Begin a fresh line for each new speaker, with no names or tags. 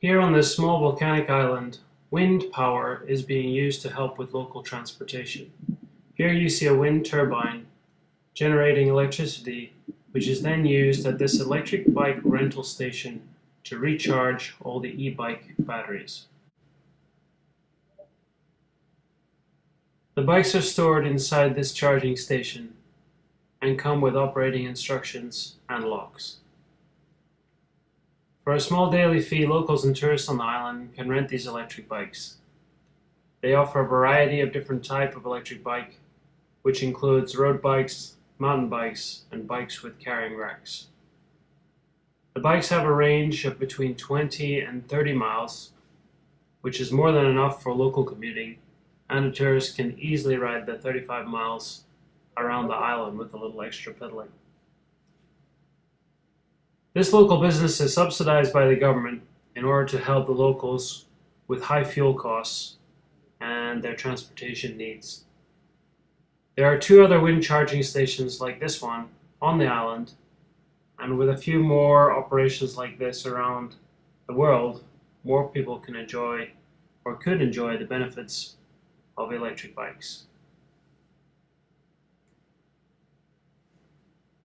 Here on this small volcanic island, wind power is being used to help with local transportation. Here you see a wind turbine generating electricity which is then used at this electric bike rental station to recharge all the e-bike batteries. The bikes are stored inside this charging station and come with operating instructions and locks. For a small daily fee, locals and tourists on the island can rent these electric bikes. They offer a variety of different type of electric bike, which includes road bikes, mountain bikes, and bikes with carrying racks. The bikes have a range of between 20 and 30 miles, which is more than enough for local commuting, and a tourist can easily ride the 35 miles around the island with a little extra pedaling. This local business is subsidized by the government in order to help the locals with high fuel costs and their transportation needs. There are two other wind charging stations like this one on the island, and with a few more operations like this around the world, more people can enjoy or could enjoy the benefits of electric bikes.